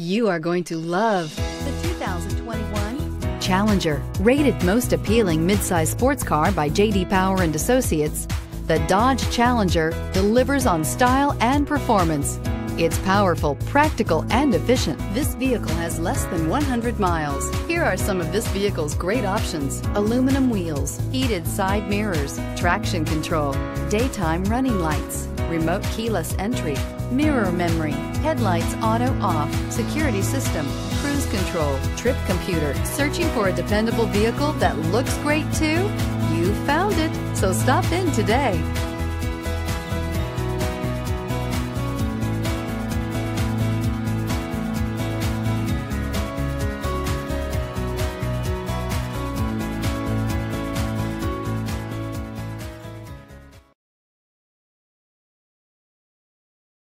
You are going to love the 2021 Challenger. Rated most appealing midsize sports car by J.D. Power and Associates, the Dodge Challenger delivers on style and performance. It's powerful, practical, and efficient. This vehicle has less than 100 miles. Here are some of this vehicle's great options. Aluminum wheels, heated side mirrors, traction control, daytime running lights, remote keyless entry, mirror memory, headlights auto off, security system, cruise control, trip computer. Searching for a dependable vehicle that looks great too? You found it, so stop in today.